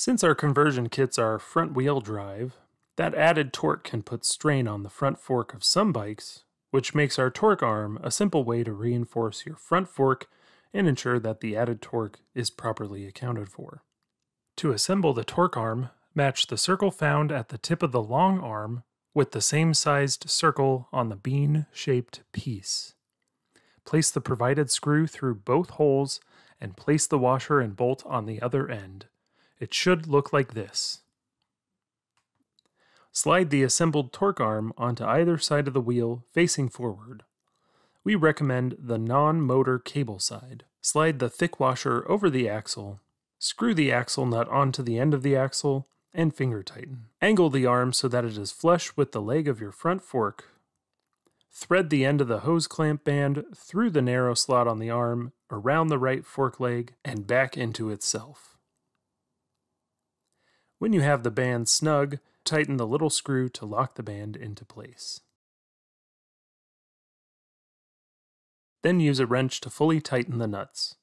Since our conversion kits are front wheel drive, that added torque can put strain on the front fork of some bikes, which makes our torque arm a simple way to reinforce your front fork and ensure that the added torque is properly accounted for. To assemble the torque arm, match the circle found at the tip of the long arm with the same sized circle on the bean shaped piece. Place the provided screw through both holes and place the washer and bolt on the other end. It should look like this. Slide the assembled torque arm onto either side of the wheel facing forward. We recommend the non-motor cable side. Slide the thick washer over the axle, screw the axle nut onto the end of the axle, and finger tighten. Angle the arm so that it is flush with the leg of your front fork. Thread the end of the hose clamp band through the narrow slot on the arm, around the right fork leg, and back into itself. When you have the band snug, tighten the little screw to lock the band into place. Then use a wrench to fully tighten the nuts.